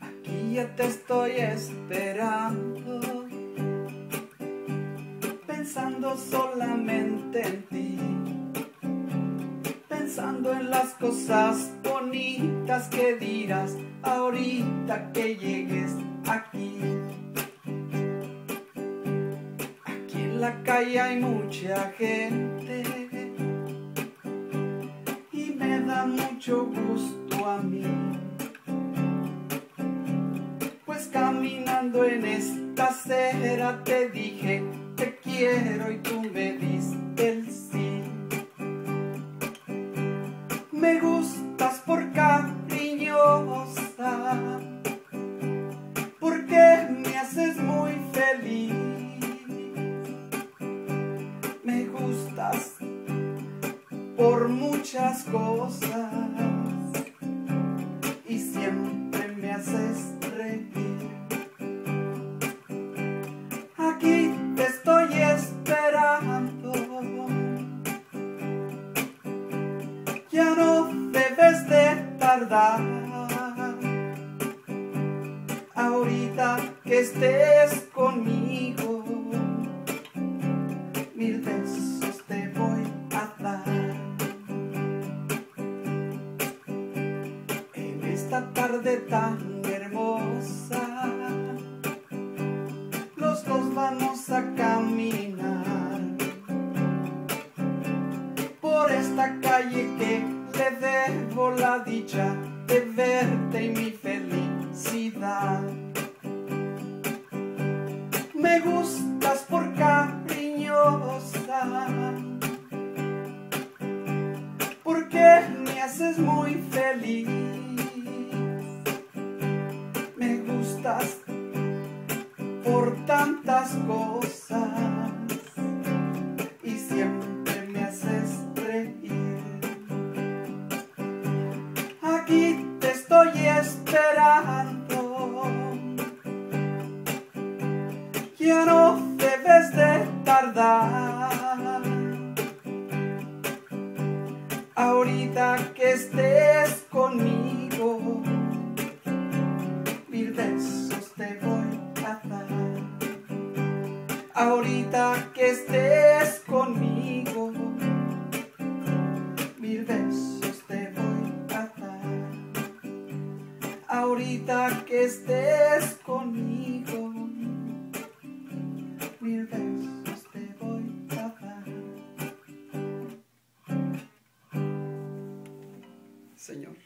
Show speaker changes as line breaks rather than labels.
Aquí ya te estoy esperando, pensando solamente en ti, pensando en las cosas bonitas que dirás ahorita que llegues aquí. Aquí en la calle hay mucha gente mucho gusto a mí. Pues caminando en esta acera te dije te quiero y tú me diste el sí. Me gustas por cariñosa, porque me haces muy feliz. Me gustas por muchas cosas Ya no debes de tardar. Ahorita que estés conmigo, mil besos te voy a dar. En esta tarde tan hermosa, esta calle que le debo la dicha de verte y mi felicidad. Me gustas por cariñosa, porque me haces muy feliz. Me gustas por tantas cosas Ya no debes de tardar. Ahorita que estés conmigo, mil besos te voy a dar. Ahorita que estés conmigo, mil besos te voy a dar. Ahorita que estés conmigo, Señor.